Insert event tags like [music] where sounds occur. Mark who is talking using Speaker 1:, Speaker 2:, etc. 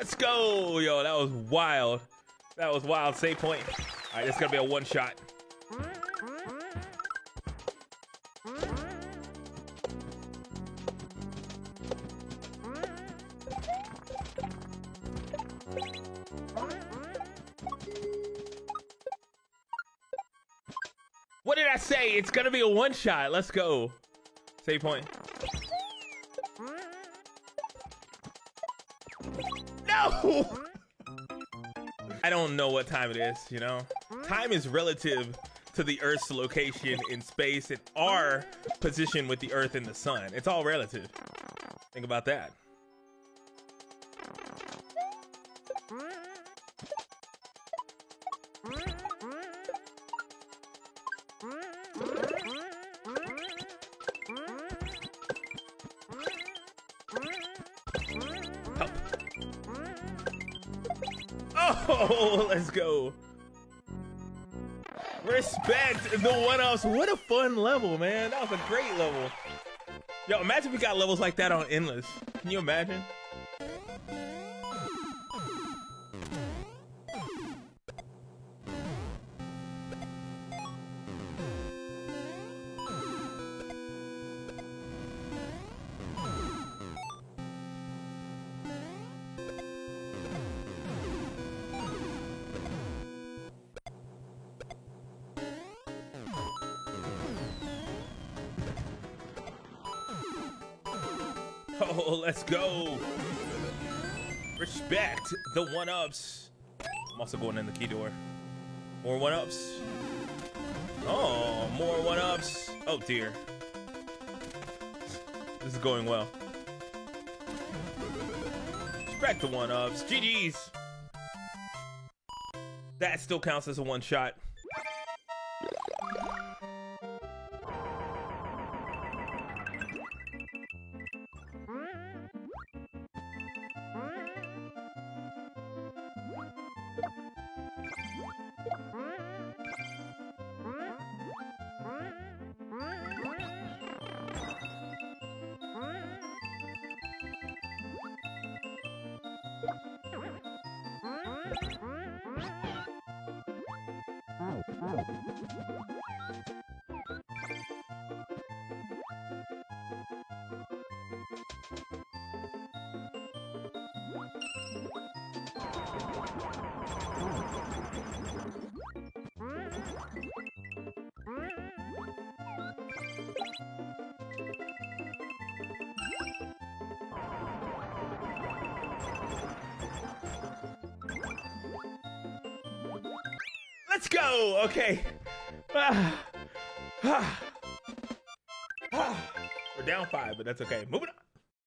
Speaker 1: Let's go, yo. That was wild. That was wild. Save point. All right, this is gonna be a one shot. What did I say? It's gonna be a one shot. Let's go. Save point. No! [laughs] I don't know what time it is, you know? Time is relative to the Earth's location in space and our position with the Earth and the sun. It's all relative. Think about that. Oh, [laughs] let's go. Respect the one ups. What a fun level, man. That was a great level. Yo, imagine we got levels like that on Endless. Can you imagine? Oh, let's go. Respect the one ups. I'm also going in the key door. More one ups. Oh, more one ups. Oh dear. This is going well. Respect the one ups. GG's. That still counts as a one Thank you. Let's go. Okay. Ah. Ah. Ah. We're down five, but that's okay. Moving on.